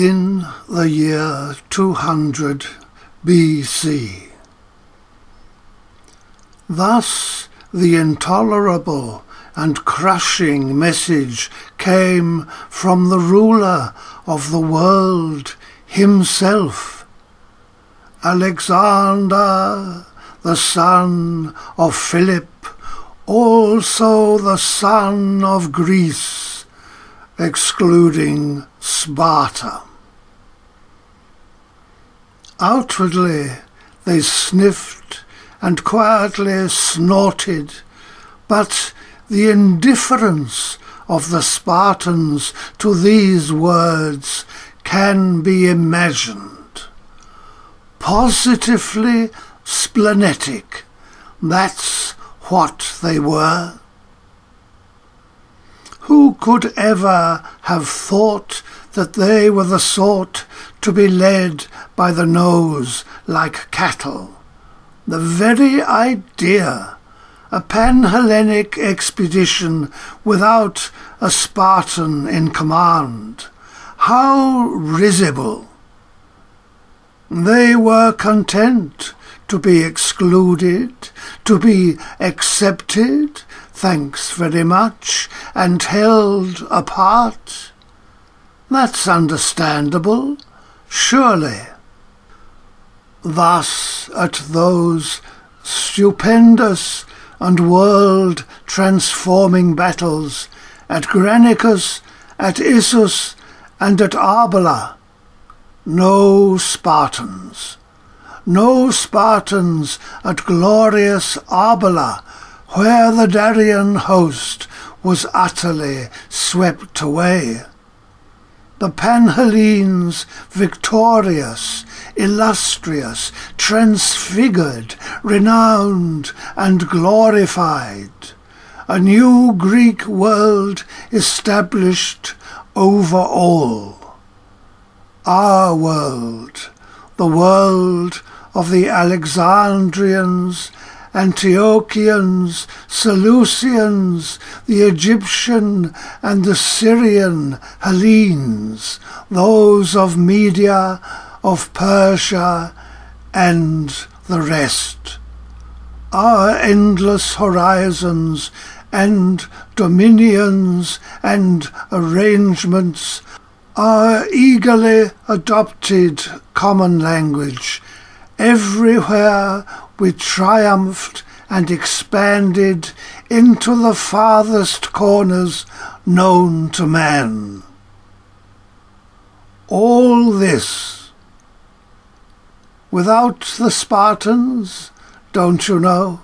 in the year 200 BC. Thus the intolerable and crushing message came from the ruler of the world himself, Alexander, the son of Philip, also the son of Greece, excluding Sparta. Outwardly they sniffed and quietly snorted, but the indifference of the Spartans to these words can be imagined. Positively splenetic, that's what they were. Who could ever have thought that they were the sort to be led by the nose like cattle? The very idea! A pan-Hellenic expedition without a Spartan in command. How risible! They were content to be excluded, to be accepted, thanks very much, and held apart. That's understandable, surely. Thus, at those stupendous and world-transforming battles at Granicus, at Issus, and at Arbela, no Spartans no Spartans at glorious Arbela, where the Daryan host was utterly swept away. The Panhellenes victorious, illustrious, transfigured, renowned, and glorified. A new Greek world established over all. Our world, the world of the Alexandrians, Antiochians, Seleucians, the Egyptian and the Syrian Hellenes, those of Media, of Persia, and the rest. Our endless horizons and dominions and arrangements our eagerly adopted common language Everywhere we triumphed and expanded into the farthest corners known to man. All this without the Spartans, don't you know?